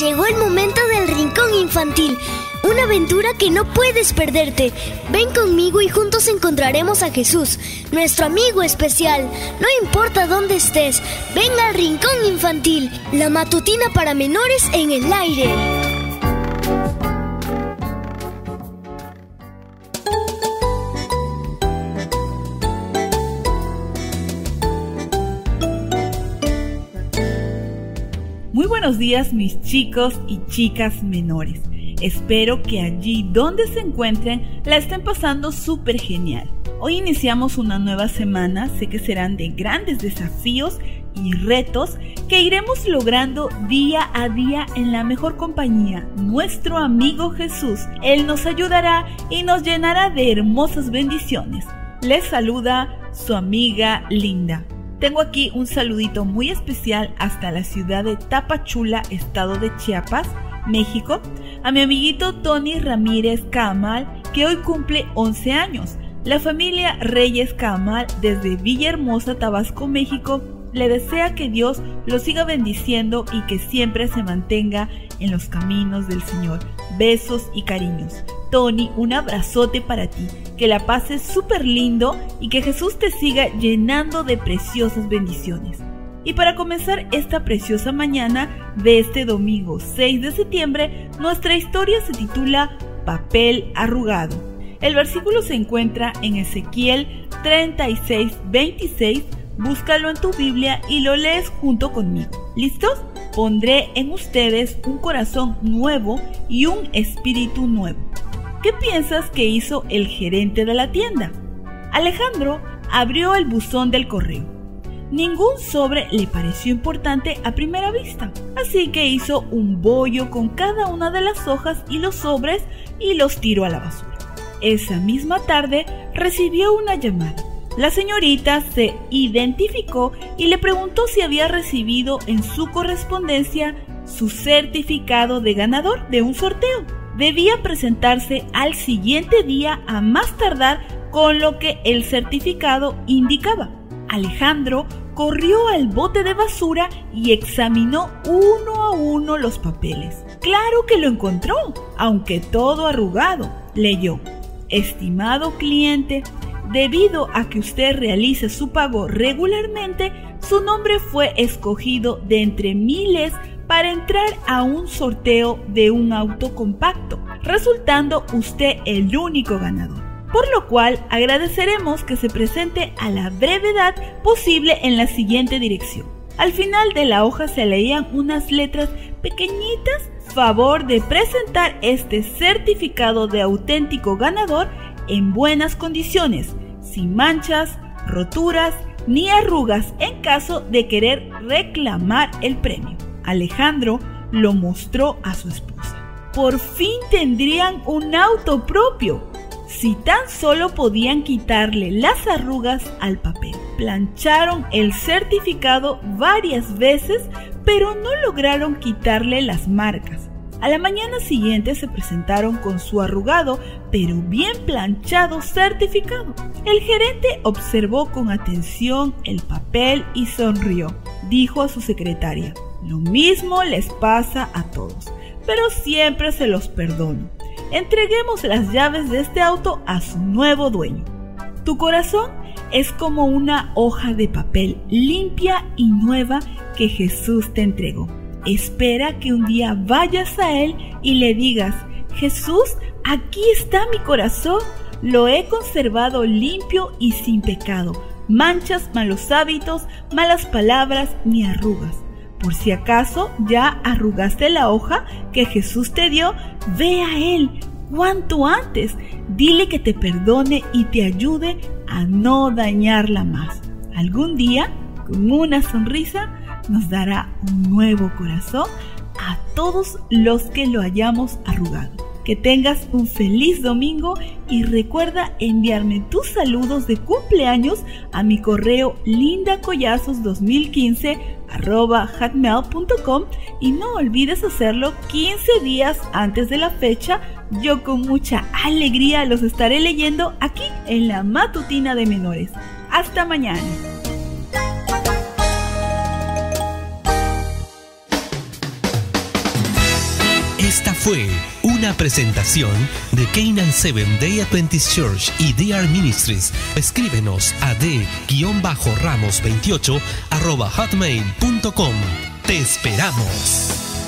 Llegó el momento del Rincón Infantil, una aventura que no puedes perderte. Ven conmigo y juntos encontraremos a Jesús, nuestro amigo especial. No importa dónde estés, ven al Rincón Infantil, la matutina para menores en el aire. Buenos días mis chicos y chicas menores. Espero que allí donde se encuentren la estén pasando súper genial. Hoy iniciamos una nueva semana, sé que serán de grandes desafíos y retos que iremos logrando día a día en la mejor compañía, nuestro amigo Jesús. Él nos ayudará y nos llenará de hermosas bendiciones. Les saluda su amiga Linda. Tengo aquí un saludito muy especial hasta la ciudad de Tapachula, estado de Chiapas, México, a mi amiguito Tony Ramírez Camal, que hoy cumple 11 años. La familia Reyes Camal desde Villahermosa, Tabasco, México, le desea que Dios lo siga bendiciendo y que siempre se mantenga en los caminos del Señor. Besos y cariños. Tony, un abrazote para ti, que la pases súper lindo y que Jesús te siga llenando de preciosas bendiciones. Y para comenzar esta preciosa mañana de este domingo 6 de septiembre, nuestra historia se titula Papel arrugado. El versículo se encuentra en Ezequiel 36, 26. Búscalo en tu Biblia y lo lees junto conmigo. ¿Listos? Pondré en ustedes un corazón nuevo y un espíritu nuevo ¿Qué piensas que hizo el gerente de la tienda? Alejandro abrió el buzón del correo. Ningún sobre le pareció importante a primera vista, así que hizo un bollo con cada una de las hojas y los sobres y los tiró a la basura. Esa misma tarde recibió una llamada. La señorita se identificó y le preguntó si había recibido en su correspondencia su certificado de ganador de un sorteo debía presentarse al siguiente día a más tardar con lo que el certificado indicaba. Alejandro corrió al bote de basura y examinó uno a uno los papeles. Claro que lo encontró, aunque todo arrugado. Leyó, estimado cliente, debido a que usted realice su pago regularmente, su nombre fue escogido de entre miles para entrar a un sorteo de un auto compacto, resultando usted el único ganador. Por lo cual agradeceremos que se presente a la brevedad posible en la siguiente dirección. Al final de la hoja se leían unas letras pequeñitas favor de presentar este certificado de auténtico ganador en buenas condiciones, sin manchas, roturas ni arrugas en caso de querer reclamar el premio. Alejandro lo mostró a su esposa. Por fin tendrían un auto propio, si tan solo podían quitarle las arrugas al papel. Plancharon el certificado varias veces, pero no lograron quitarle las marcas. A la mañana siguiente se presentaron con su arrugado, pero bien planchado certificado. El gerente observó con atención el papel y sonrió. Dijo a su secretaria, lo mismo les pasa a todos, pero siempre se los perdono. Entreguemos las llaves de este auto a su nuevo dueño. Tu corazón es como una hoja de papel limpia y nueva que Jesús te entregó. Espera que un día vayas a Él y le digas, Jesús, aquí está mi corazón, lo he conservado limpio y sin pecado, manchas, malos hábitos, malas palabras ni arrugas. Por si acaso ya arrugaste la hoja que Jesús te dio, ve a Él cuanto antes. Dile que te perdone y te ayude a no dañarla más. Algún día, con una sonrisa, nos dará un nuevo corazón a todos los que lo hayamos arrugado. Que tengas un feliz domingo y recuerda enviarme tus saludos de cumpleaños a mi correo lindacollazos2015 y no olvides hacerlo 15 días antes de la fecha. Yo con mucha alegría los estaré leyendo aquí en la matutina de menores. Hasta mañana. Esta fue una presentación de Canaan Seven Day Adventist Church y DR Ministries. Escríbenos a d-ramos28 hotmail.com. Te esperamos.